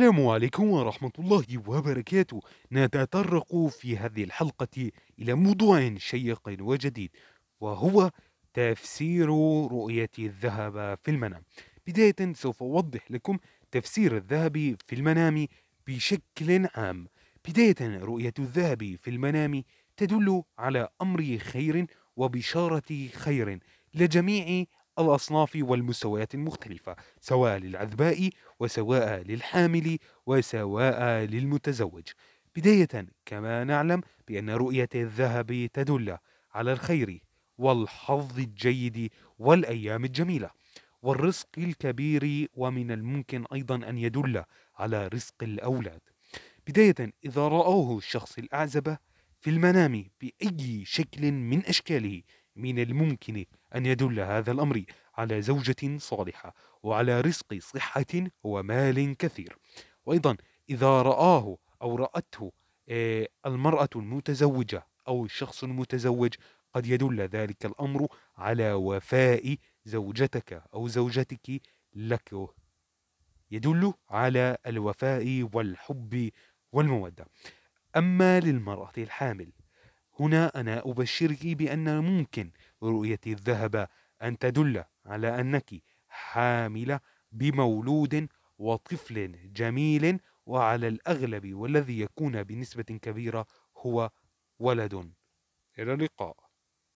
السلام عليكم ورحمة الله وبركاته. نتطرق في هذه الحلقة إلى موضوع شيق وجديد وهو تفسير رؤية الذهب في المنام. بداية سوف أوضح لكم تفسير الذهب في المنام بشكل عام. بداية رؤية الذهب في المنام تدل على أمر خير وبشارة خير لجميع الأصناف والمستويات المختلفة سواء للعذباء وسواء للحامل وسواء للمتزوج. بداية كما نعلم بأن رؤية الذهب تدل على الخير والحظ الجيد والأيام الجميلة. والرزق الكبير ومن الممكن أيضا أن يدل على رزق الأولاد. بداية إذا رآه الشخص الأعزب في المنام بأي شكل من أشكاله من الممكن أن يدل هذا الأمر على زوجة صالحة وعلى رزق صحة ومال كثير. وأيضا إذا رآه أو رأته آه، المرأة المتزوجة أو الشخص المتزوج قد يدل ذلك الأمر على وفاء زوجتك أو زوجتك لك. يدل على الوفاء والحب والمودة. أما للمرأة الحامل هنا أنا أبشرك بأن ممكن رؤية الذهب أن تدل على أنك حاملة بمولود وطفل جميل وعلى الأغلب والذي يكون بنسبة كبيرة هو ولد. إلى اللقاء.